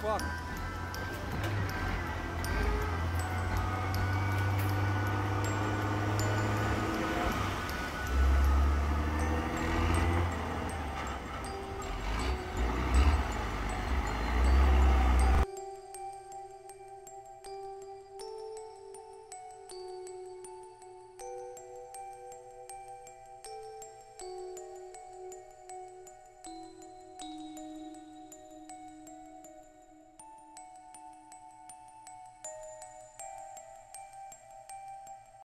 fuck.